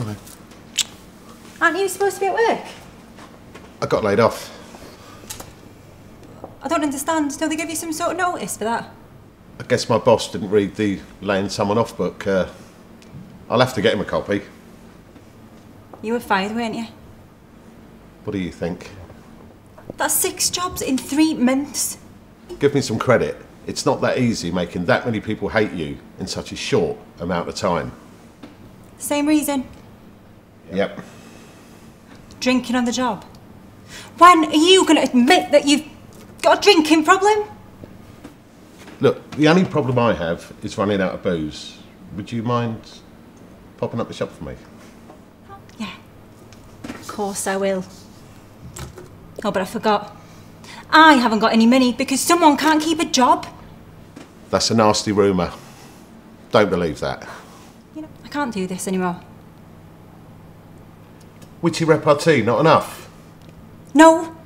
Okay. Aren't you supposed to be at work? I got laid off. I don't understand. Don't they give you some sort of notice for that? I guess my boss didn't read the laying someone off book. Uh, I'll have to get him a copy. You were fired, weren't you? What do you think? That's six jobs in three months. Give me some credit. It's not that easy making that many people hate you in such a short amount of time. Same reason. Yep. Drinking on the job. When are you going to admit that you've got a drinking problem? Look, the only problem I have is running out of booze. Would you mind popping up the shop for me? Yeah. Of course I will. Oh, but I forgot. I haven't got any money because someone can't keep a job. That's a nasty rumour. Don't believe that. You know, I can't do this anymore. Witty repartee, not enough. No,